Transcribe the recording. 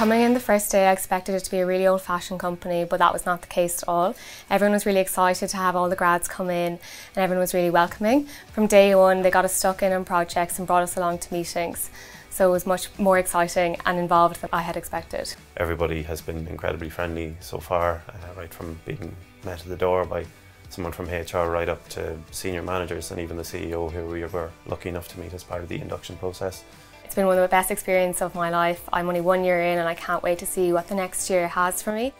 Coming in the first day, I expected it to be a really old fashioned company, but that was not the case at all. Everyone was really excited to have all the grads come in and everyone was really welcoming. From day one, they got us stuck in on projects and brought us along to meetings. So it was much more exciting and involved than I had expected. Everybody has been incredibly friendly so far, uh, right from being met at the door by someone from HR right up to senior managers and even the CEO who we were lucky enough to meet as part of the induction process. It's been one of the best experiences of my life. I'm only one year in and I can't wait to see what the next year has for me.